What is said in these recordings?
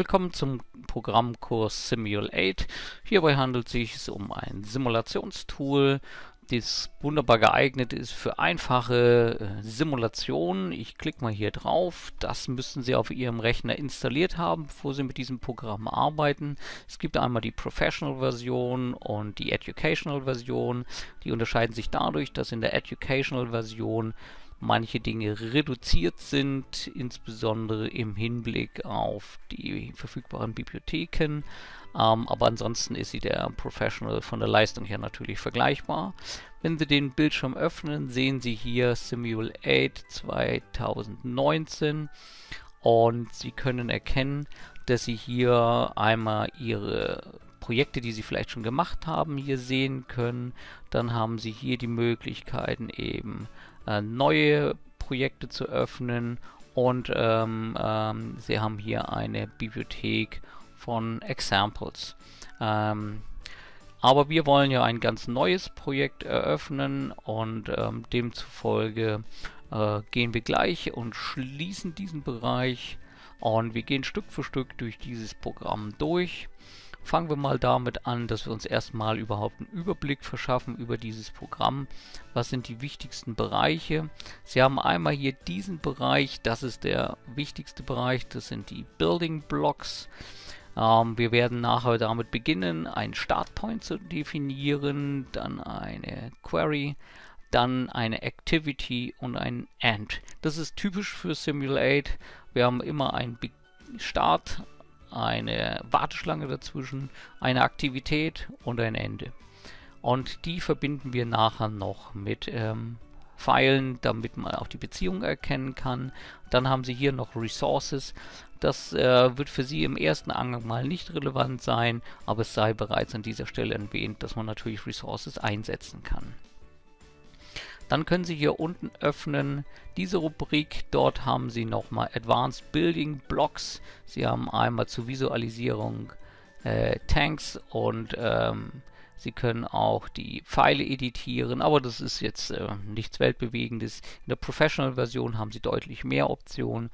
Willkommen zum Programmkurs Simulate. Hierbei handelt es sich um ein Simulationstool, das wunderbar geeignet ist für einfache äh, Simulationen. Ich klicke mal hier drauf. Das müssten Sie auf Ihrem Rechner installiert haben, bevor Sie mit diesem Programm arbeiten. Es gibt einmal die Professional-Version und die Educational-Version. Die unterscheiden sich dadurch, dass in der Educational-Version manche Dinge reduziert sind, insbesondere im Hinblick auf die verfügbaren Bibliotheken. Ähm, aber ansonsten ist sie der Professional von der Leistung her natürlich vergleichbar. Wenn Sie den Bildschirm öffnen, sehen Sie hier Simulate 2019 und Sie können erkennen, dass Sie hier einmal Ihre Projekte, die Sie vielleicht schon gemacht haben, hier sehen können. Dann haben Sie hier die Möglichkeiten eben äh, neue Projekte zu öffnen und ähm, ähm, Sie haben hier eine Bibliothek von Examples. Ähm, aber wir wollen ja ein ganz neues Projekt eröffnen und ähm, demzufolge äh, gehen wir gleich und schließen diesen Bereich und wir gehen Stück für Stück durch dieses Programm durch. Fangen wir mal damit an, dass wir uns erstmal überhaupt einen Überblick verschaffen über dieses Programm. Was sind die wichtigsten Bereiche? Sie haben einmal hier diesen Bereich, das ist der wichtigste Bereich, das sind die Building Blocks. Ähm, wir werden nachher damit beginnen, einen Startpoint zu definieren, dann eine Query, dann eine Activity und ein End. Das ist typisch für Simulate. Wir haben immer einen Start, eine Warteschlange dazwischen, eine Aktivität und ein Ende. Und die verbinden wir nachher noch mit ähm, Pfeilen, damit man auch die Beziehung erkennen kann. Dann haben Sie hier noch Resources. Das äh, wird für Sie im ersten Angang mal nicht relevant sein, aber es sei bereits an dieser Stelle erwähnt, dass man natürlich Resources einsetzen kann. Dann können Sie hier unten öffnen diese Rubrik. Dort haben Sie nochmal Advanced Building Blocks. Sie haben einmal zur Visualisierung äh, Tanks und ähm, Sie können auch die Pfeile editieren, aber das ist jetzt äh, nichts Weltbewegendes. In der Professional-Version haben Sie deutlich mehr Optionen.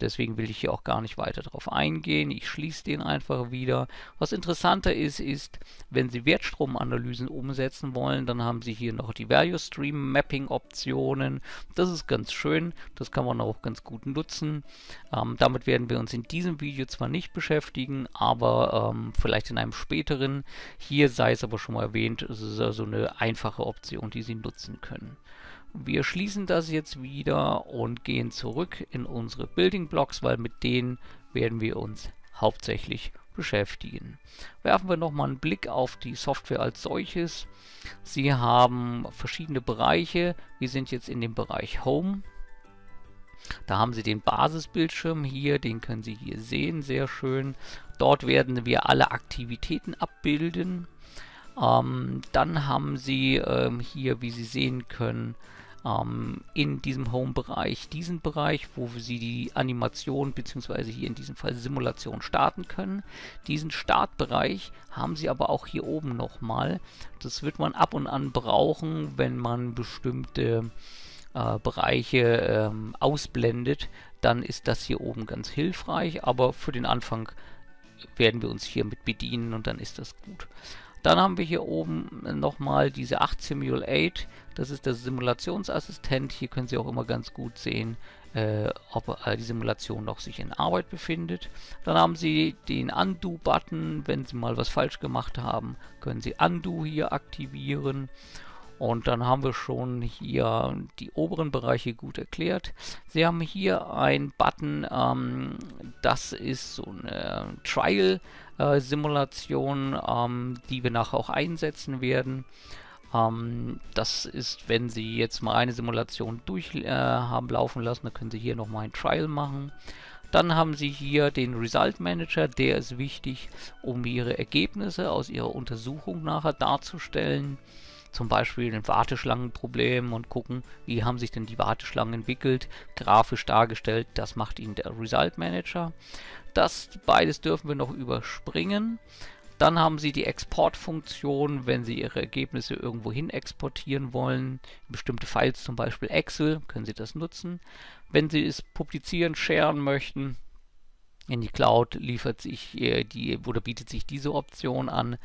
Deswegen will ich hier auch gar nicht weiter darauf eingehen. Ich schließe den einfach wieder. Was interessanter ist, ist, wenn Sie Wertstromanalysen umsetzen wollen, dann haben Sie hier noch die Value Stream Mapping Optionen. Das ist ganz schön. Das kann man auch ganz gut nutzen. Ähm, damit werden wir uns in diesem Video zwar nicht beschäftigen, aber ähm, vielleicht in einem späteren. Hier sei es aber schon mal erwähnt, es ist also eine einfache Option, die Sie nutzen können. Wir schließen das jetzt wieder und gehen zurück in unsere Building Blocks, weil mit denen werden wir uns hauptsächlich beschäftigen. Werfen wir nochmal einen Blick auf die Software als solches. Sie haben verschiedene Bereiche. Wir sind jetzt in dem Bereich Home. Da haben Sie den Basisbildschirm hier, den können Sie hier sehen, sehr schön. Dort werden wir alle Aktivitäten abbilden. Ähm, dann haben Sie ähm, hier, wie Sie sehen können, ähm, in diesem Home-Bereich diesen Bereich, wo Sie die Animation bzw. hier in diesem Fall Simulation starten können. Diesen Startbereich haben Sie aber auch hier oben nochmal. Das wird man ab und an brauchen, wenn man bestimmte äh, Bereiche ähm, ausblendet. Dann ist das hier oben ganz hilfreich, aber für den Anfang werden wir uns hier mit bedienen und dann ist das gut. Dann haben wir hier oben nochmal diese 8 Simulate. Das ist der Simulationsassistent. Hier können Sie auch immer ganz gut sehen, äh, ob äh, die Simulation noch sich in Arbeit befindet. Dann haben Sie den Undo-Button. Wenn Sie mal was falsch gemacht haben, können Sie Undo hier aktivieren. Und dann haben wir schon hier die oberen Bereiche gut erklärt. Sie haben hier einen Button, ähm, das ist so eine Trial-Simulation, ähm, die wir nachher auch einsetzen werden. Ähm, das ist, wenn Sie jetzt mal eine Simulation durch äh, haben laufen lassen, dann können Sie hier nochmal ein Trial machen. Dann haben Sie hier den Result Manager, der ist wichtig, um Ihre Ergebnisse aus Ihrer Untersuchung nachher darzustellen zum Beispiel ein Warteschlangenproblem und gucken, wie haben sich denn die Warteschlangen entwickelt, grafisch dargestellt, das macht Ihnen der Result Manager. Das beides dürfen wir noch überspringen. Dann haben Sie die Exportfunktion, wenn Sie Ihre Ergebnisse irgendwo hin exportieren wollen. Bestimmte Files, zum Beispiel Excel, können Sie das nutzen. Wenn Sie es publizieren, sharen möchten, In die Cloud liefert sich äh, die oder bietet sich diese Option an.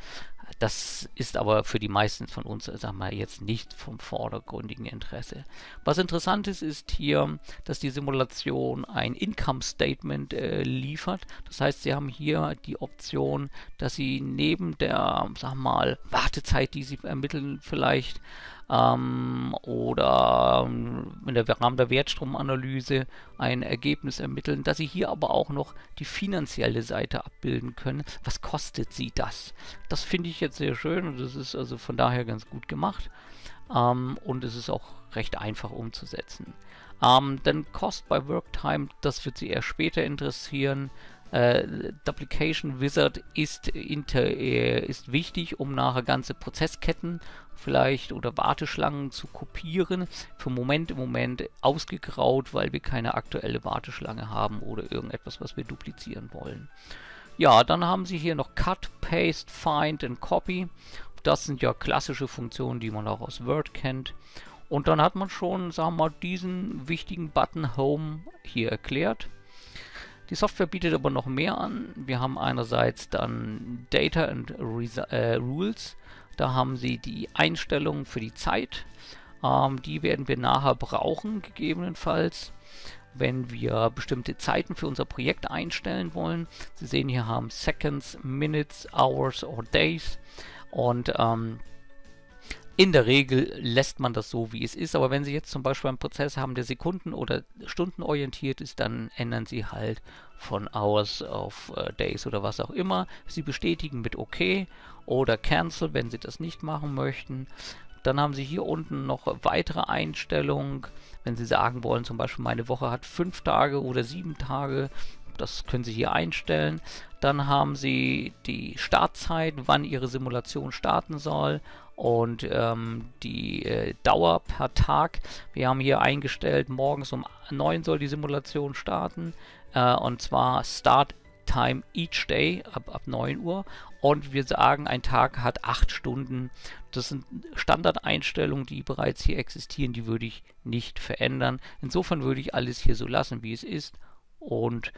Das ist aber für die meisten von uns, sagen wir jetzt nicht vom vordergründigen Interesse. Was interessant ist, ist hier, dass die Simulation ein Income Statement äh, liefert. Das heißt, Sie haben hier die Option, dass Sie neben der, wir mal, Wartezeit, die Sie ermitteln, vielleicht ähm, oder ähm, in der Rahmen der Wertstromanalyse ein Ergebnis ermitteln, dass Sie hier aber auch noch die finanzielle Seite abbilden können. Was kostet Sie das? Das finde ich jetzt sehr schön und das ist also von daher ganz gut gemacht ähm, und es ist auch recht einfach umzusetzen. Ähm, dann Cost by Work Time, das wird Sie eher später interessieren. Äh, Duplication Wizard ist, inter, äh, ist wichtig, um nachher ganze Prozessketten vielleicht oder Warteschlangen zu kopieren. Für Moment im Moment ausgegraut, weil wir keine aktuelle Warteschlange haben oder irgendetwas, was wir duplizieren wollen. Ja, dann haben Sie hier noch Cut, Paste, Find und Copy. Das sind ja klassische Funktionen, die man auch aus Word kennt. Und dann hat man schon, sagen wir mal, diesen wichtigen Button Home hier erklärt. Die Software bietet aber noch mehr an. Wir haben einerseits dann Data and äh, Rules. Da haben Sie die Einstellungen für die Zeit. Ähm, die werden wir nachher brauchen, gegebenenfalls, wenn wir bestimmte Zeiten für unser Projekt einstellen wollen. Sie sehen hier haben Seconds, Minutes, Hours or Days. Und ähm, in der Regel lässt man das so, wie es ist, aber wenn Sie jetzt zum Beispiel einen Prozess haben, der Sekunden- oder Stunden orientiert ist, dann ändern Sie halt von Hours auf äh, Days oder was auch immer. Sie bestätigen mit OK oder Cancel, wenn Sie das nicht machen möchten. Dann haben Sie hier unten noch weitere Einstellungen. Wenn Sie sagen wollen, zum Beispiel meine Woche hat fünf Tage oder sieben Tage, das können Sie hier einstellen. Dann haben Sie die Startzeit, wann Ihre Simulation starten soll und ähm, die äh, Dauer per Tag. Wir haben hier eingestellt, morgens um 9 soll die Simulation starten äh, und zwar Start Time each day ab, ab 9 Uhr und wir sagen, ein Tag hat 8 Stunden. Das sind Standardeinstellungen, die bereits hier existieren, die würde ich nicht verändern. Insofern würde ich alles hier so lassen, wie es ist und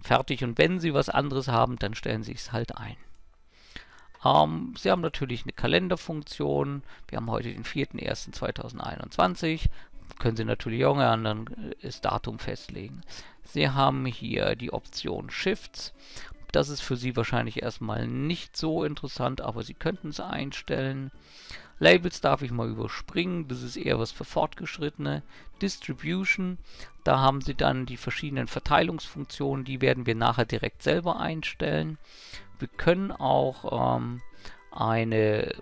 fertig. Und wenn Sie was anderes haben, dann stellen Sie es halt ein. Ähm, Sie haben natürlich eine Kalenderfunktion. Wir haben heute den 4.1.2021. Können Sie natürlich auch ein das Datum festlegen. Sie haben hier die Option Shifts. Das ist für Sie wahrscheinlich erstmal nicht so interessant, aber Sie könnten es einstellen. Labels darf ich mal überspringen, das ist eher was für Fortgeschrittene. Distribution, da haben Sie dann die verschiedenen Verteilungsfunktionen, die werden wir nachher direkt selber einstellen. Wir können auch ähm, eine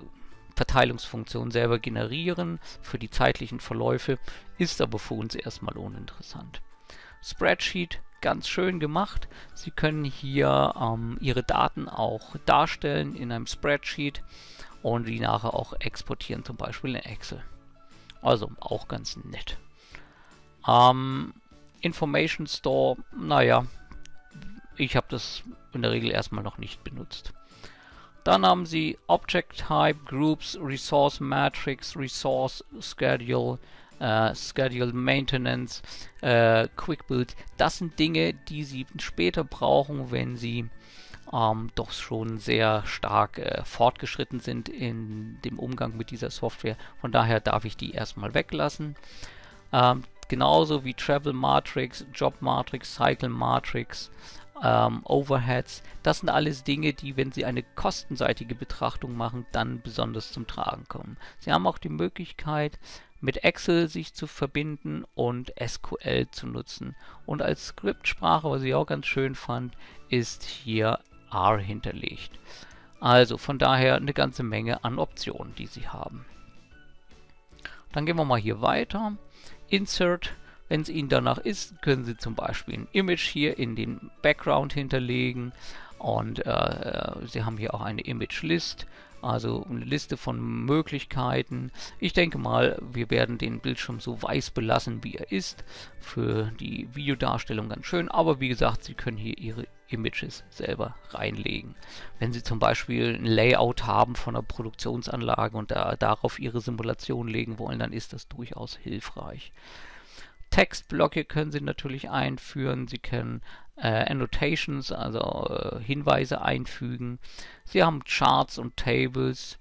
Verteilungsfunktion selber generieren für die zeitlichen Verläufe, ist aber für uns erstmal uninteressant. Spreadsheet, ganz schön gemacht. Sie können hier ähm, Ihre Daten auch darstellen in einem Spreadsheet und die nachher auch exportieren, zum Beispiel in Excel. Also auch ganz nett. Ähm, Information Store, naja, ich habe das in der Regel erstmal noch nicht benutzt. Dann haben sie Object Type, Groups, Resource Matrix, Resource Schedule, äh, Schedule Maintenance, äh, Quick Build. Das sind Dinge, die sie später brauchen, wenn sie ähm, doch schon sehr stark äh, fortgeschritten sind in dem Umgang mit dieser Software. Von daher darf ich die erstmal weglassen. Ähm, genauso wie Travel Matrix, Job Matrix, Cycle Matrix, ähm, Overheads. Das sind alles Dinge, die, wenn Sie eine kostenseitige Betrachtung machen, dann besonders zum Tragen kommen. Sie haben auch die Möglichkeit, mit Excel sich zu verbinden und SQL zu nutzen. Und als Skriptsprache, was ich auch ganz schön fand, ist hier R hinterlegt. Also von daher eine ganze Menge an Optionen, die Sie haben. Dann gehen wir mal hier weiter. Insert. Wenn es Ihnen danach ist, können Sie zum Beispiel ein Image hier in den Background hinterlegen. Und äh, Sie haben hier auch eine Image List, also eine Liste von Möglichkeiten. Ich denke mal, wir werden den Bildschirm so weiß belassen, wie er ist. Für die Videodarstellung ganz schön, aber wie gesagt, Sie können hier Ihre Images selber reinlegen. Wenn Sie zum Beispiel ein Layout haben von einer Produktionsanlage und da, darauf Ihre Simulation legen wollen, dann ist das durchaus hilfreich. Textblöcke können Sie natürlich einführen. Sie können äh, Annotations, also äh, Hinweise einfügen. Sie haben Charts und Tables.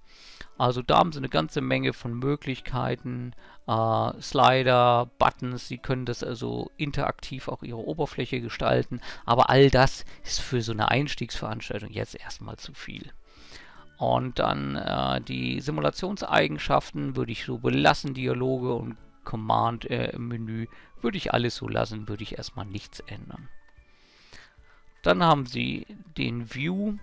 Also da haben Sie eine ganze Menge von Möglichkeiten. Äh, Slider, Buttons, Sie können das also interaktiv auch Ihre Oberfläche gestalten. Aber all das ist für so eine Einstiegsveranstaltung jetzt erstmal zu viel. Und dann äh, die Simulationseigenschaften würde ich so belassen, Dialoge und Command äh, würde ich alles so lassen, würde ich erstmal nichts ändern. Dann haben Sie den View.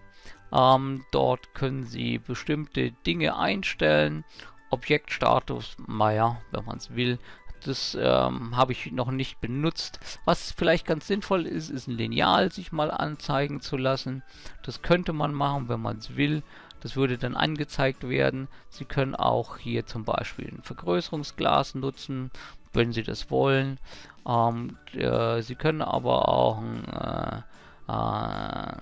Ähm, dort können Sie bestimmte Dinge einstellen. Objektstatus, naja, wenn man es will. Das ähm, habe ich noch nicht benutzt. Was vielleicht ganz sinnvoll ist, ist ein Lineal sich mal anzeigen zu lassen. Das könnte man machen, wenn man es will. Das würde dann angezeigt werden. Sie können auch hier zum Beispiel ein Vergrößerungsglas nutzen, wenn Sie das wollen. Ähm, äh, Sie können aber auch ein, äh, äh,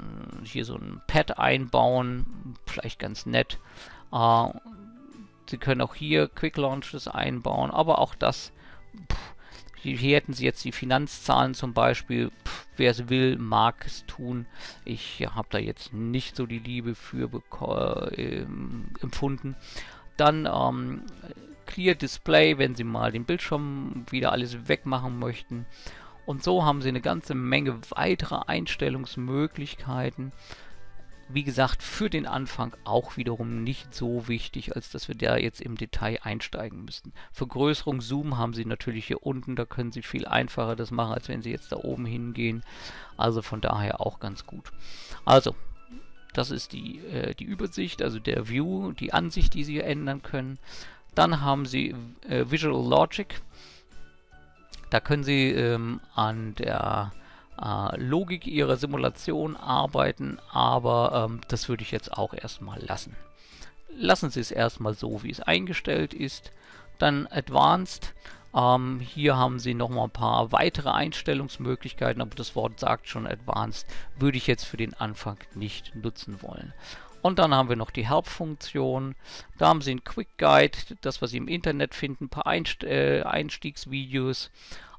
hier so ein Pad einbauen, vielleicht ganz nett. Äh, Sie können auch hier Quick Launches einbauen, aber auch das pff, hier hätten sie jetzt die Finanzzahlen zum Beispiel. wer es will, mag es tun. Ich habe da jetzt nicht so die Liebe für äh, empfunden. Dann ähm, Clear Display, wenn Sie mal den Bildschirm wieder alles wegmachen möchten. Und so haben Sie eine ganze Menge weitere Einstellungsmöglichkeiten wie gesagt, für den Anfang auch wiederum nicht so wichtig, als dass wir da jetzt im Detail einsteigen müssten. Vergrößerung, Zoom haben Sie natürlich hier unten, da können Sie viel einfacher das machen, als wenn Sie jetzt da oben hingehen. Also von daher auch ganz gut. Also, das ist die, äh, die Übersicht, also der View, die Ansicht, die Sie ändern können. Dann haben Sie äh, Visual Logic. Da können Sie ähm, an der Logik ihrer Simulation arbeiten, aber ähm, das würde ich jetzt auch erstmal lassen. Lassen Sie es erstmal so, wie es eingestellt ist. Dann Advanced. Ähm, hier haben Sie nochmal ein paar weitere Einstellungsmöglichkeiten, aber das Wort sagt schon Advanced, würde ich jetzt für den Anfang nicht nutzen wollen. Und dann haben wir noch die Help-Funktion. Da haben Sie einen Quick Guide, das was Sie im Internet finden, ein paar Einst äh, Einstiegsvideos.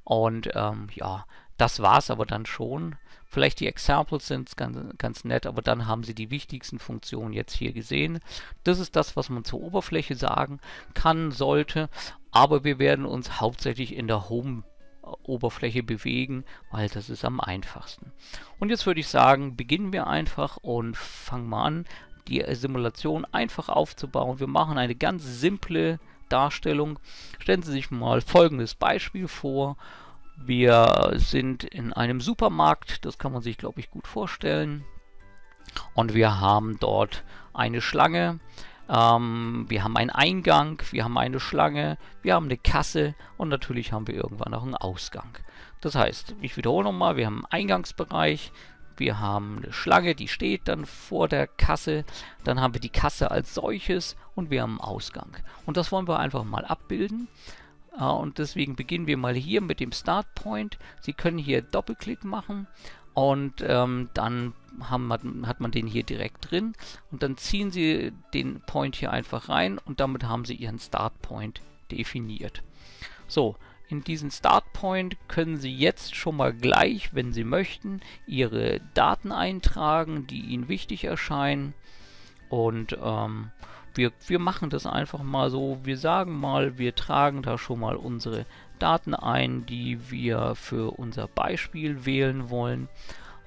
Und ähm, ja, das war es aber dann schon. Vielleicht die Examples sind ganz, ganz nett, aber dann haben Sie die wichtigsten Funktionen jetzt hier gesehen. Das ist das, was man zur Oberfläche sagen kann, sollte, aber wir werden uns hauptsächlich in der Home Oberfläche bewegen, weil das ist am einfachsten. Und jetzt würde ich sagen, beginnen wir einfach und fangen mal an, die Simulation einfach aufzubauen. Wir machen eine ganz simple Darstellung. Stellen Sie sich mal folgendes Beispiel vor wir sind in einem Supermarkt, das kann man sich, glaube ich, gut vorstellen. Und wir haben dort eine Schlange, ähm, wir haben einen Eingang, wir haben eine Schlange, wir haben eine Kasse und natürlich haben wir irgendwann auch einen Ausgang. Das heißt, ich wiederhole nochmal, wir haben einen Eingangsbereich, wir haben eine Schlange, die steht dann vor der Kasse, dann haben wir die Kasse als solches und wir haben einen Ausgang. Und das wollen wir einfach mal abbilden. Uh, und deswegen beginnen wir mal hier mit dem Start Point. Sie können hier Doppelklick machen und ähm, dann haben, hat man den hier direkt drin und dann ziehen Sie den Point hier einfach rein und damit haben Sie Ihren Start Point definiert. So, in diesen Start Point können Sie jetzt schon mal gleich, wenn Sie möchten, Ihre Daten eintragen, die Ihnen wichtig erscheinen und ähm, wir, wir machen das einfach mal so. Wir sagen mal, wir tragen da schon mal unsere Daten ein, die wir für unser Beispiel wählen wollen.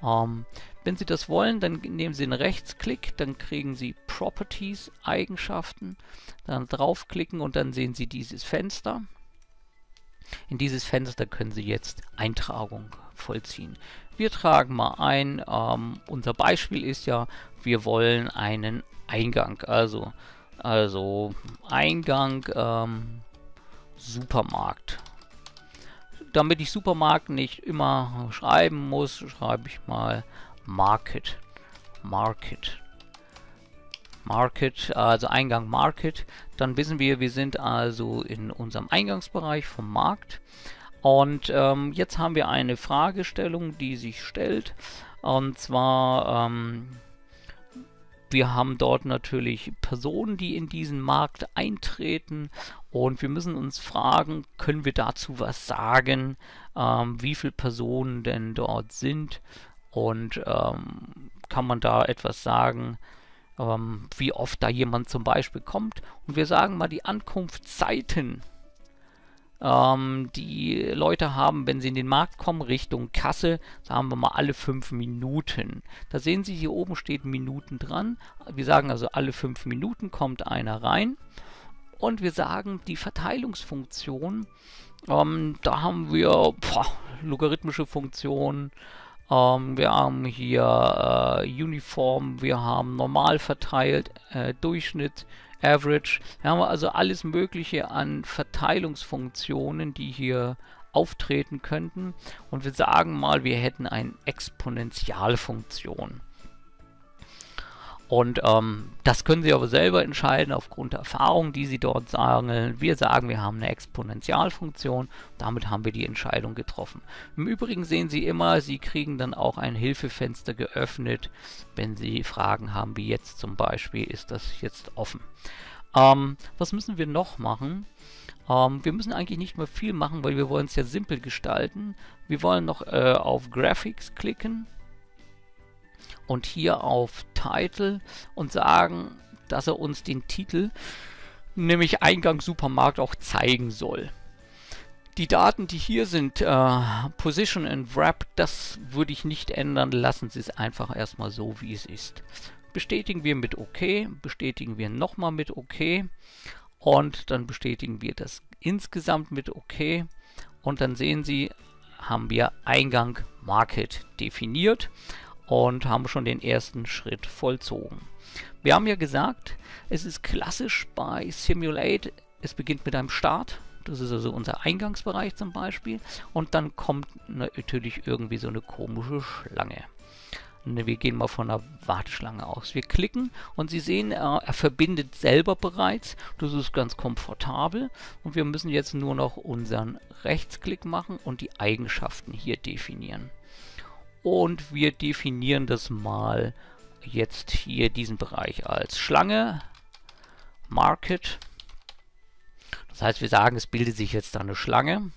Ähm, wenn Sie das wollen, dann nehmen Sie einen Rechtsklick, dann kriegen Sie Properties, Eigenschaften, dann draufklicken und dann sehen Sie dieses Fenster. In dieses Fenster können Sie jetzt Eintragung vollziehen. Wir tragen mal ein, ähm, unser Beispiel ist ja, wir wollen einen Eingang, also also Eingang ähm, Supermarkt. Damit ich Supermarkt nicht immer schreiben muss, schreibe ich mal Market. Market. Market, also Eingang Market. Dann wissen wir, wir sind also in unserem Eingangsbereich vom Markt. Und ähm, jetzt haben wir eine Fragestellung, die sich stellt. Und zwar, ähm, wir haben dort natürlich Personen, die in diesen Markt eintreten. Und wir müssen uns fragen, können wir dazu was sagen, ähm, wie viele Personen denn dort sind? Und ähm, kann man da etwas sagen, ähm, wie oft da jemand zum Beispiel kommt. Und wir sagen mal die Ankunftszeiten ähm, die Leute haben, wenn sie in den Markt kommen, Richtung Kasse, sagen wir mal alle fünf Minuten. Da sehen Sie, hier oben steht Minuten dran. Wir sagen also, alle fünf Minuten kommt einer rein. Und wir sagen, die Verteilungsfunktion, ähm, da haben wir boah, logarithmische Funktionen, ähm, wir haben hier äh, Uniform, wir haben normal verteilt, äh, Durchschnitt, Average. Wir haben also alles Mögliche an Verteilungsfunktionen, die hier auftreten könnten. Und wir sagen mal, wir hätten eine Exponentialfunktion. Und ähm, das können Sie aber selber entscheiden aufgrund der Erfahrung, die Sie dort sagen. Wir sagen, wir haben eine Exponentialfunktion. Damit haben wir die Entscheidung getroffen. Im Übrigen sehen Sie immer, Sie kriegen dann auch ein Hilfefenster geöffnet, wenn Sie Fragen haben, wie jetzt zum Beispiel, ist das jetzt offen. Ähm, was müssen wir noch machen? Ähm, wir müssen eigentlich nicht mehr viel machen, weil wir wollen es ja simpel gestalten. Wir wollen noch äh, auf Graphics klicken und hier auf Title und sagen, dass er uns den Titel, nämlich Eingang Supermarkt, auch zeigen soll. Die Daten, die hier sind, äh, Position and Wrap, das würde ich nicht ändern. Lassen Sie es einfach erstmal so, wie es ist. Bestätigen wir mit OK, bestätigen wir nochmal mit OK und dann bestätigen wir das insgesamt mit OK und dann sehen Sie, haben wir Eingang Market definiert und haben schon den ersten Schritt vollzogen. Wir haben ja gesagt, es ist klassisch bei Simulate, es beginnt mit einem Start, das ist also unser Eingangsbereich zum Beispiel, und dann kommt natürlich irgendwie so eine komische Schlange. Wir gehen mal von einer Warteschlange aus. Wir klicken und Sie sehen, er verbindet selber bereits. Das ist ganz komfortabel. Und wir müssen jetzt nur noch unseren Rechtsklick machen und die Eigenschaften hier definieren und wir definieren das mal jetzt hier diesen Bereich als Schlange, Market. Das heißt, wir sagen, es bildet sich jetzt da eine Schlange.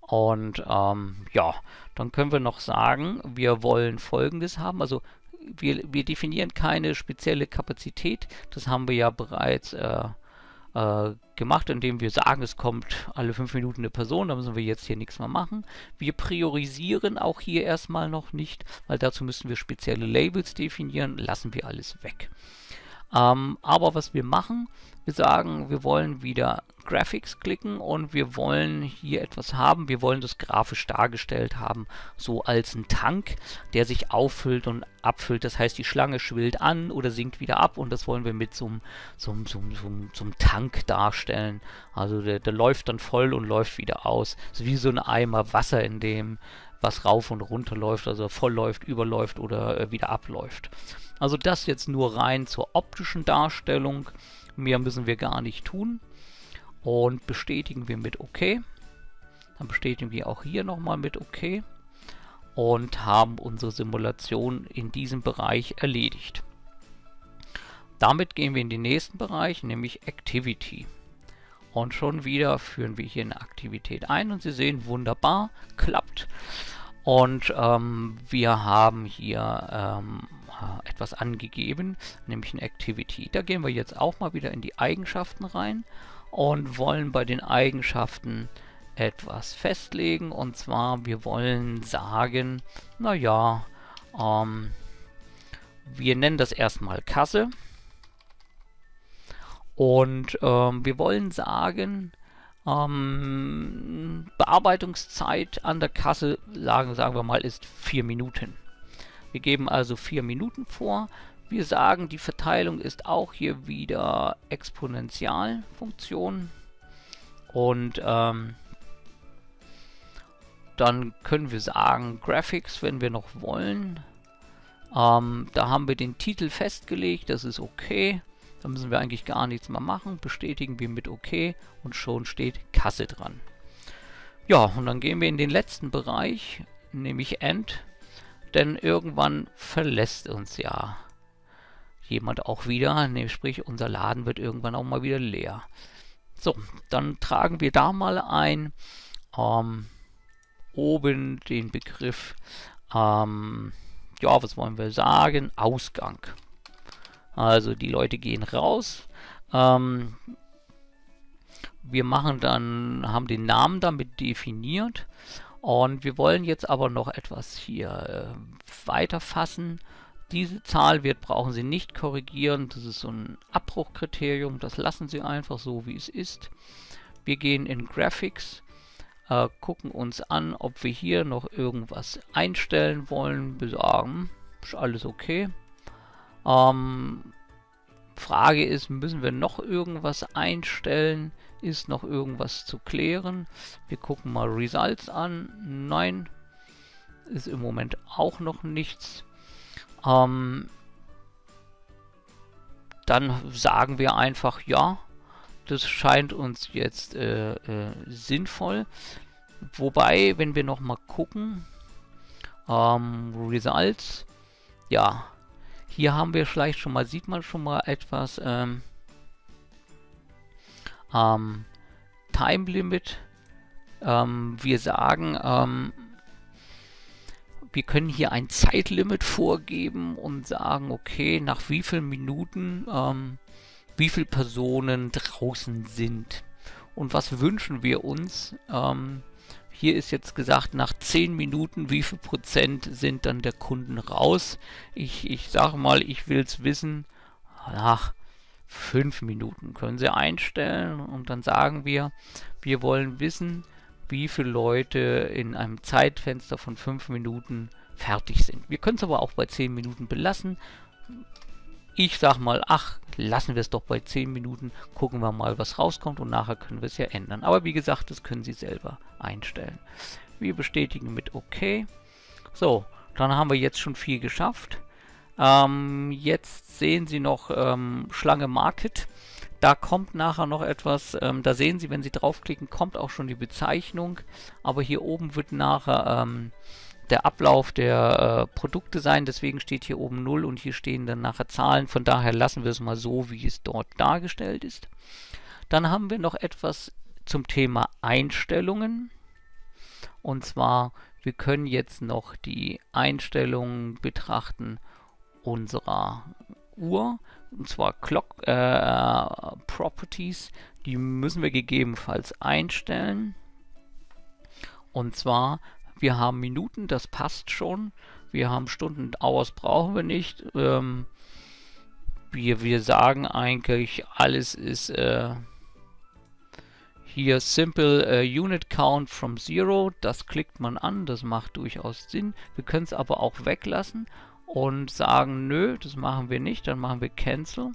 Und ähm, ja, dann können wir noch sagen, wir wollen folgendes haben. Also wir, wir definieren keine spezielle Kapazität. Das haben wir ja bereits äh, äh, gemacht, indem wir sagen, es kommt alle fünf Minuten eine Person, da müssen wir jetzt hier nichts mehr machen. Wir priorisieren auch hier erstmal noch nicht, weil dazu müssen wir spezielle Labels definieren, lassen wir alles weg. Ähm, aber was wir machen, wir sagen, wir wollen wieder Graphics klicken und wir wollen hier etwas haben. Wir wollen das grafisch dargestellt haben, so als ein Tank, der sich auffüllt und abfüllt. Das heißt, die Schlange schwillt an oder sinkt wieder ab und das wollen wir mit so einem, Tank darstellen. Also der, der läuft dann voll und läuft wieder aus. So wie so ein Eimer Wasser, in dem was rauf und runter läuft, also voll läuft, überläuft oder äh, wieder abläuft. Also das jetzt nur rein zur optischen Darstellung. Mehr müssen wir gar nicht tun. Und bestätigen wir mit OK. Dann bestätigen wir auch hier nochmal mit OK. Und haben unsere Simulation in diesem Bereich erledigt. Damit gehen wir in den nächsten Bereich, nämlich Activity. Und schon wieder führen wir hier eine Aktivität ein und Sie sehen, wunderbar, klappt. Und ähm, wir haben hier ähm, äh, etwas angegeben, nämlich ein Activity. Da gehen wir jetzt auch mal wieder in die Eigenschaften rein und wollen bei den Eigenschaften etwas festlegen. Und zwar, wir wollen sagen, naja, ähm, wir nennen das erstmal Kasse. Und ähm, wir wollen sagen, ähm, Bearbeitungszeit an der Kasse, sagen, sagen wir mal, ist 4 Minuten. Wir geben also 4 Minuten vor. Wir sagen, die Verteilung ist auch hier wieder Exponentialfunktion. Und ähm, dann können wir sagen Graphics, wenn wir noch wollen. Ähm, da haben wir den Titel festgelegt, das ist okay. Da müssen wir eigentlich gar nichts mehr machen. Bestätigen wir mit OK und schon steht Kasse dran. Ja, und dann gehen wir in den letzten Bereich, nämlich End denn irgendwann verlässt uns ja jemand auch wieder, ne, sprich unser Laden wird irgendwann auch mal wieder leer. So, dann tragen wir da mal ein ähm, oben den Begriff, ähm, ja, was wollen wir sagen? Ausgang. Also die Leute gehen raus. Ähm, wir machen dann, haben den Namen damit definiert und wir wollen jetzt aber noch etwas hier äh, weiter fassen. Diese Zahl wird, brauchen Sie nicht korrigieren. Das ist so ein Abbruchkriterium. Das lassen Sie einfach so, wie es ist. Wir gehen in Graphics, äh, gucken uns an, ob wir hier noch irgendwas einstellen wollen. Wir sagen, ist alles okay. Ähm, Frage ist, müssen wir noch irgendwas einstellen? Ist noch irgendwas zu klären? Wir gucken mal Results an. Nein, ist im Moment auch noch nichts. Ähm, dann sagen wir einfach ja. Das scheint uns jetzt äh, äh, sinnvoll. Wobei, wenn wir noch mal gucken, ähm, Results, ja, hier haben wir vielleicht schon mal, sieht man schon mal etwas, ähm, ähm, Time Limit. Ähm, wir sagen, ähm, wir können hier ein Zeitlimit vorgeben und sagen, okay, nach wie vielen Minuten ähm, wie viele Personen draußen sind. Und was wünschen wir uns? Ähm, hier ist jetzt gesagt, nach 10 Minuten, wie viel Prozent sind dann der Kunden raus? Ich, ich sage mal, ich will es wissen, nach 5 Minuten können Sie einstellen und dann sagen wir, wir wollen wissen, wie viele Leute in einem Zeitfenster von 5 Minuten fertig sind. Wir können es aber auch bei 10 Minuten belassen. Ich sag mal, ach, lassen wir es doch bei 10 Minuten, gucken wir mal, was rauskommt und nachher können wir es ja ändern. Aber wie gesagt, das können Sie selber einstellen. Wir bestätigen mit OK. So, dann haben wir jetzt schon viel geschafft. Ähm, jetzt sehen Sie noch ähm, Schlange Market. Da kommt nachher noch etwas, ähm, da sehen Sie, wenn Sie draufklicken, kommt auch schon die Bezeichnung. Aber hier oben wird nachher ähm, der Ablauf der äh, Produkte sein. Deswegen steht hier oben 0 und hier stehen dann nachher Zahlen. Von daher lassen wir es mal so, wie es dort dargestellt ist. Dann haben wir noch etwas zum Thema Einstellungen. Und zwar, wir können jetzt noch die Einstellungen betrachten unserer Uhr. Und zwar Clock äh, Properties. Die müssen wir gegebenenfalls einstellen. Und zwar wir haben Minuten, das passt schon. Wir haben Stunden, Hours brauchen wir nicht. Ähm, wir, wir sagen eigentlich, alles ist äh, hier Simple uh, Unit Count from Zero. Das klickt man an, das macht durchaus Sinn. Wir können es aber auch weglassen und sagen, nö, das machen wir nicht. Dann machen wir Cancel.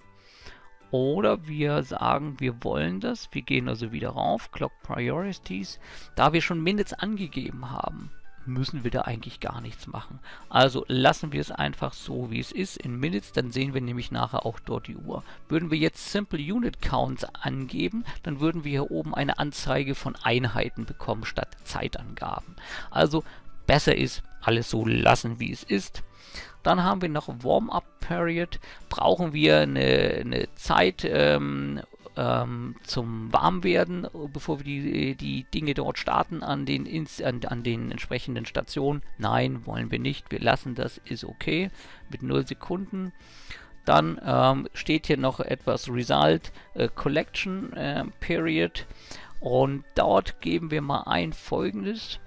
Oder wir sagen, wir wollen das. Wir gehen also wieder rauf, Clock Priorities. Da wir schon Minutes angegeben haben, müssen wir da eigentlich gar nichts machen. Also lassen wir es einfach so, wie es ist in Minutes, dann sehen wir nämlich nachher auch dort die Uhr. Würden wir jetzt Simple Unit Counts angeben, dann würden wir hier oben eine Anzeige von Einheiten bekommen statt Zeitangaben. Also besser ist alles so lassen, wie es ist. Dann haben wir noch Warm-up Period. Brauchen wir eine, eine Zeit ähm, ähm, zum Warmwerden, bevor wir die, die Dinge dort starten an den, an, an den entsprechenden Stationen? Nein, wollen wir nicht. Wir lassen das, ist okay. Mit 0 Sekunden. Dann ähm, steht hier noch etwas Result äh, Collection äh, Period. Und dort geben wir mal ein folgendes.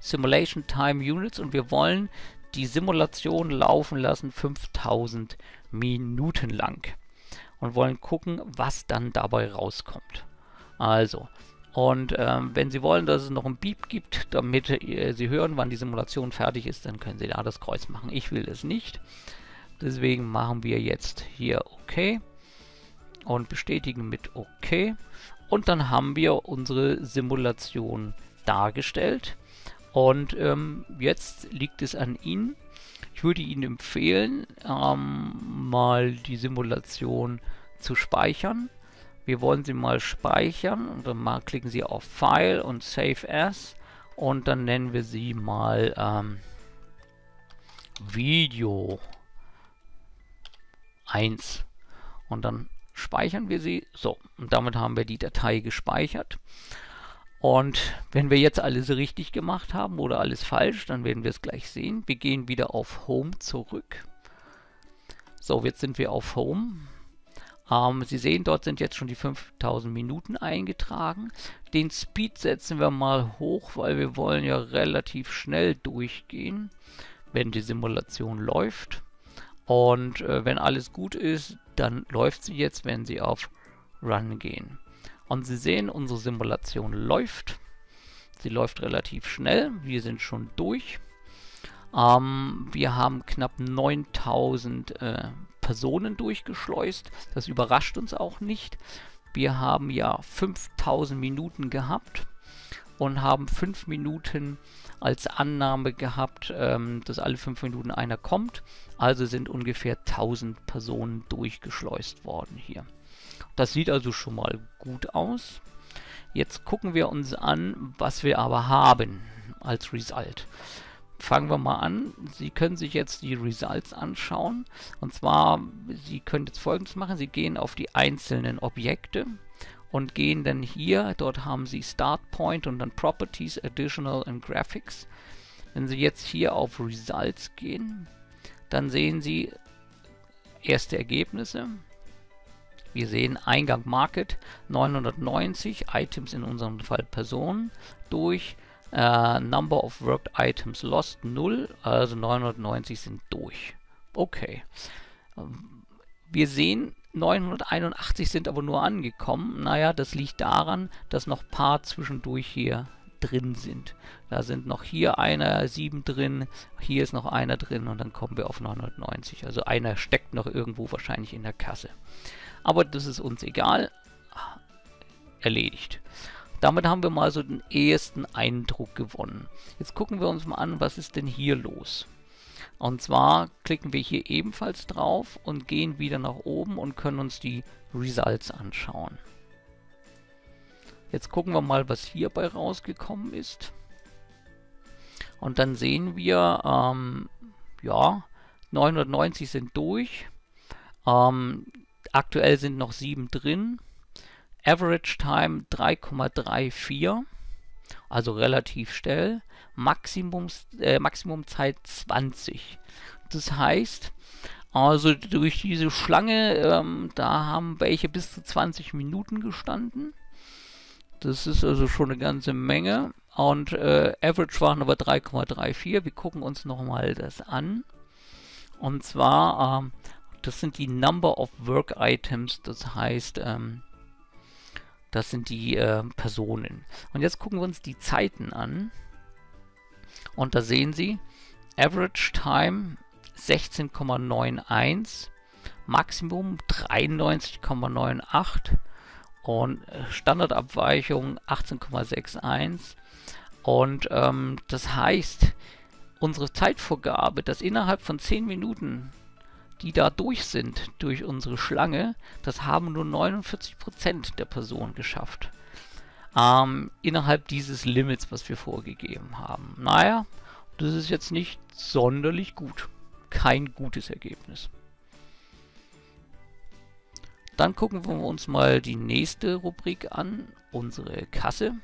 Simulation Time Units und wir wollen die Simulation laufen lassen 5000 Minuten lang und wollen gucken, was dann dabei rauskommt. Also, und ähm, wenn Sie wollen, dass es noch ein Beep gibt, damit äh, Sie hören, wann die Simulation fertig ist, dann können Sie da das Kreuz machen. Ich will es nicht. Deswegen machen wir jetzt hier OK und bestätigen mit OK. Und dann haben wir unsere Simulation dargestellt. Und ähm, jetzt liegt es an Ihnen. Ich würde Ihnen empfehlen, ähm, mal die Simulation zu speichern. Wir wollen sie mal speichern und dann mal klicken Sie auf File und Save As und dann nennen wir sie mal ähm, Video 1. Und dann speichern wir sie. So, und damit haben wir die Datei gespeichert. Und wenn wir jetzt alles richtig gemacht haben oder alles falsch, dann werden wir es gleich sehen. Wir gehen wieder auf Home zurück. So, jetzt sind wir auf Home. Ähm, Sie sehen, dort sind jetzt schon die 5000 Minuten eingetragen. Den Speed setzen wir mal hoch, weil wir wollen ja relativ schnell durchgehen, wenn die Simulation läuft. Und äh, wenn alles gut ist, dann läuft sie jetzt, wenn Sie auf Run gehen. Und Sie sehen, unsere Simulation läuft. Sie läuft relativ schnell. Wir sind schon durch. Ähm, wir haben knapp 9000 äh, Personen durchgeschleust. Das überrascht uns auch nicht. Wir haben ja 5000 Minuten gehabt und haben 5 Minuten als Annahme gehabt, ähm, dass alle 5 Minuten einer kommt. Also sind ungefähr 1000 Personen durchgeschleust worden hier. Das sieht also schon mal gut aus. Jetzt gucken wir uns an, was wir aber haben als Result. Fangen wir mal an. Sie können sich jetzt die Results anschauen. Und zwar, Sie können jetzt folgendes machen. Sie gehen auf die einzelnen Objekte und gehen dann hier, dort haben Sie Start Point und dann Properties, Additional und Graphics. Wenn Sie jetzt hier auf Results gehen, dann sehen Sie erste Ergebnisse. Wir sehen Eingang Market 990, Items in unserem Fall Personen durch. Uh, number of worked items lost 0, also 990 sind durch. Okay. Wir sehen, 981 sind aber nur angekommen. Naja, das liegt daran, dass noch paar zwischendurch hier drin sind. Da sind noch hier einer 7 drin, hier ist noch einer drin und dann kommen wir auf 990. Also einer steckt noch irgendwo wahrscheinlich in der Kasse. Aber das ist uns egal. Erledigt. Damit haben wir mal so den ersten Eindruck gewonnen. Jetzt gucken wir uns mal an, was ist denn hier los. Und zwar klicken wir hier ebenfalls drauf und gehen wieder nach oben und können uns die Results anschauen. Jetzt gucken wir mal, was hierbei rausgekommen ist. Und dann sehen wir, ähm, ja, 990 sind durch. Ähm, aktuell sind noch 7 drin. Average Time 3,34, also relativ schnell. Maximums, äh, Maximumzeit 20. Das heißt, also durch diese Schlange, ähm, da haben welche bis zu 20 Minuten gestanden. Das ist also schon eine ganze Menge. Und äh, Average waren aber 3,34. Wir gucken uns nochmal das an. Und zwar, ähm, das sind die Number of Work Items. Das heißt, ähm, das sind die äh, Personen. Und jetzt gucken wir uns die Zeiten an. Und da sehen Sie, Average Time 16,91, Maximum 93,98 und äh, Standardabweichung 18,61. Und ähm, das heißt, unsere Zeitvorgabe, dass innerhalb von 10 Minuten die da durch sind, durch unsere Schlange, das haben nur 49% der Personen geschafft. Ähm, innerhalb dieses Limits, was wir vorgegeben haben. Naja, das ist jetzt nicht sonderlich gut. Kein gutes Ergebnis. Dann gucken wir uns mal die nächste Rubrik an, unsere Kasse.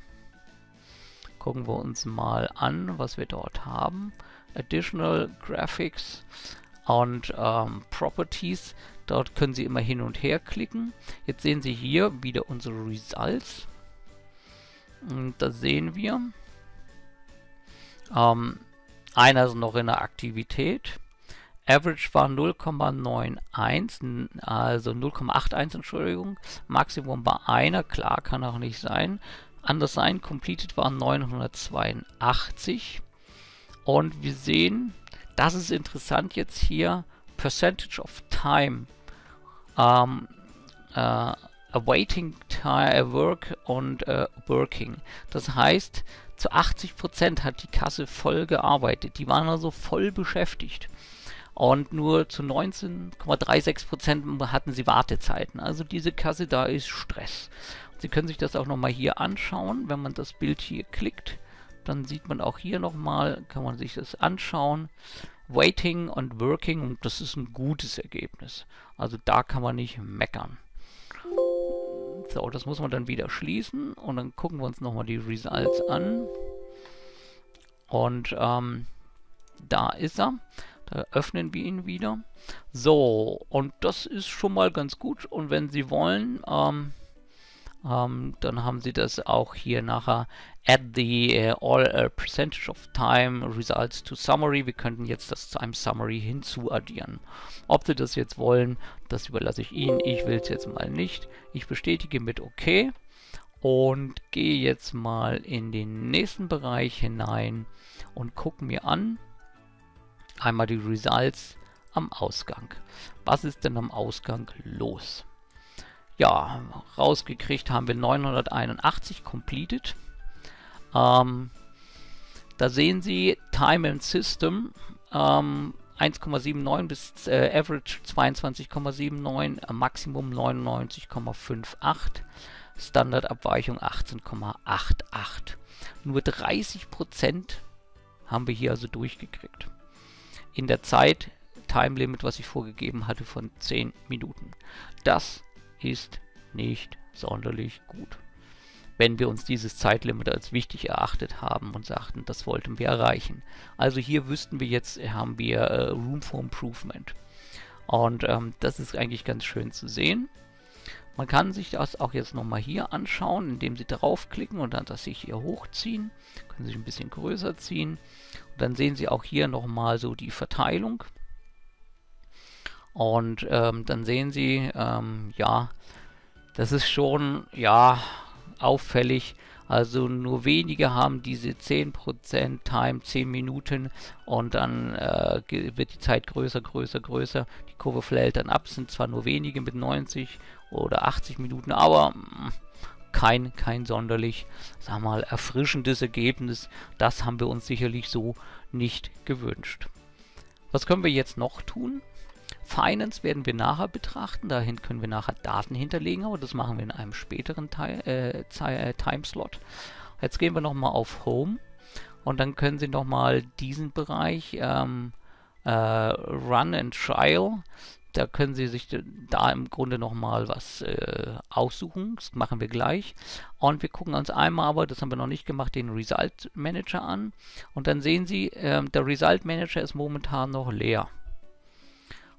Gucken wir uns mal an, was wir dort haben. Additional Graphics und ähm, Properties. Dort können Sie immer hin und her klicken. Jetzt sehen Sie hier wieder unsere Results. Und da sehen wir, ähm, einer ist noch in der Aktivität. Average war 0,91, also 0,81, Entschuldigung. Maximum war einer, klar, kann auch nicht sein. Anders sein, completed waren 982. Und wir sehen, das ist interessant jetzt hier, Percentage of Time, um, uh, awaiting time, work und uh, working. Das heißt, zu 80% hat die Kasse voll gearbeitet. Die waren also voll beschäftigt. Und nur zu 19,36% hatten sie Wartezeiten. Also diese Kasse, da ist Stress. Sie können sich das auch nochmal hier anschauen, wenn man das Bild hier klickt. Dann sieht man auch hier nochmal, kann man sich das anschauen. Waiting und Working und das ist ein gutes Ergebnis. Also da kann man nicht meckern. So, das muss man dann wieder schließen und dann gucken wir uns nochmal die Results an. Und ähm, da ist er. Da öffnen wir ihn wieder. So, und das ist schon mal ganz gut. Und wenn Sie wollen, ähm, ähm, dann haben Sie das auch hier nachher add the uh, all uh, percentage of time results to summary. Wir könnten jetzt das zu einem Summary hinzuaddieren. Ob Sie das jetzt wollen, das überlasse ich Ihnen. Ich will es jetzt mal nicht. Ich bestätige mit OK und gehe jetzt mal in den nächsten Bereich hinein und gucke mir an einmal die Results am Ausgang. Was ist denn am Ausgang los? Ja, rausgekriegt haben wir 981 completed. Ähm, da sehen Sie Time and System ähm, 1,79 bis äh, Average 22,79, äh, Maximum 99,58, Standardabweichung 18,88. Nur 30% haben wir hier also durchgekriegt. In der Zeit, Time Limit, was ich vorgegeben hatte, von 10 Minuten. Das ist nicht sonderlich gut. Wenn wir uns dieses Zeitlimit als wichtig erachtet haben und sagten, das wollten wir erreichen. Also hier wüssten wir jetzt, haben wir äh, Room for Improvement. Und ähm, das ist eigentlich ganz schön zu sehen. Man kann sich das auch jetzt nochmal hier anschauen, indem Sie draufklicken und dann das sich hier hochziehen. Können Sie sich ein bisschen größer ziehen. Und dann sehen Sie auch hier nochmal so die Verteilung. Und ähm, dann sehen Sie, ähm, ja, das ist schon, ja, auffällig. Also nur wenige haben diese 10% Time, 10 Minuten und dann äh, wird die Zeit größer, größer, größer. Die Kurve fällt dann ab, sind zwar nur wenige mit 90 oder 80 Minuten, aber mm, kein, kein sonderlich, sag mal, erfrischendes Ergebnis. Das haben wir uns sicherlich so nicht gewünscht. Was können wir jetzt noch tun? Finance werden wir nachher betrachten, dahin können wir nachher Daten hinterlegen, aber das machen wir in einem späteren äh, äh, Timeslot. Jetzt gehen wir nochmal auf Home und dann können Sie nochmal diesen Bereich ähm, äh, Run and Trial da können Sie sich da im Grunde nochmal was äh, aussuchen. Das machen wir gleich. Und wir gucken uns einmal aber, das haben wir noch nicht gemacht, den Result Manager an. Und dann sehen Sie, äh, der Result Manager ist momentan noch leer.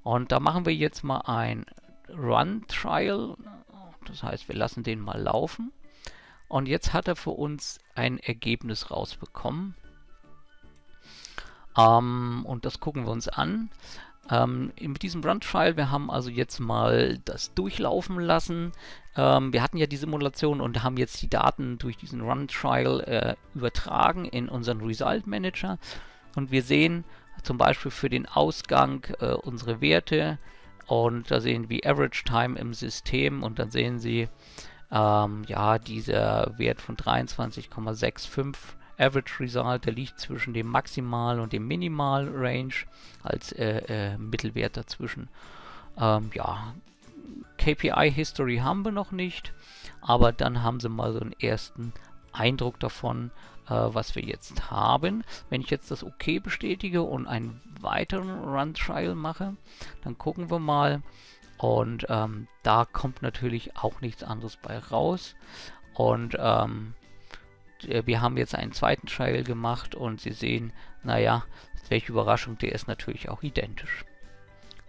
Und da machen wir jetzt mal ein Run Trial. Das heißt, wir lassen den mal laufen. Und jetzt hat er für uns ein Ergebnis rausbekommen. Ähm, und das gucken wir uns an. Ähm, mit diesem Run-Trial, wir haben also jetzt mal das durchlaufen lassen. Ähm, wir hatten ja die Simulation und haben jetzt die Daten durch diesen Run-Trial äh, übertragen in unseren Result Manager. Und wir sehen zum Beispiel für den Ausgang äh, unsere Werte und da sehen wir Average Time im System und dann sehen Sie ähm, ja dieser Wert von 23,65 Average Result, der liegt zwischen dem Maximal und dem Minimal Range als äh, äh, Mittelwert dazwischen. Ähm, ja, KPI History haben wir noch nicht, aber dann haben sie mal so einen ersten Eindruck davon, äh, was wir jetzt haben. Wenn ich jetzt das OK bestätige und einen weiteren Run Trial mache, dann gucken wir mal. Und ähm, da kommt natürlich auch nichts anderes bei raus. Und ähm, äh, wir haben jetzt einen zweiten Trial gemacht und Sie sehen, naja, welche Überraschung, der ist natürlich auch identisch.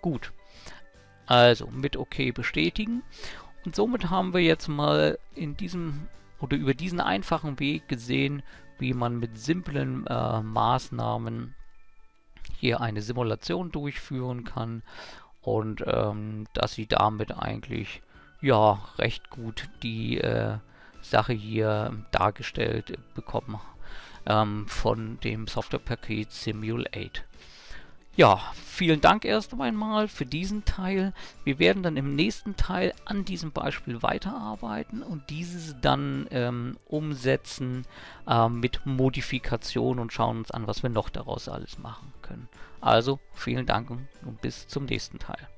Gut, also mit OK bestätigen. Und somit haben wir jetzt mal in diesem oder über diesen einfachen Weg gesehen, wie man mit simplen äh, Maßnahmen hier eine Simulation durchführen kann und ähm, dass sie damit eigentlich ja recht gut die äh, Sache hier dargestellt bekommen ähm, von dem Softwarepaket Simulate. Ja, vielen Dank erst einmal für diesen Teil. Wir werden dann im nächsten Teil an diesem Beispiel weiterarbeiten und dieses dann ähm, umsetzen ähm, mit Modifikation und schauen uns an, was wir noch daraus alles machen können. Also vielen Dank und bis zum nächsten Teil.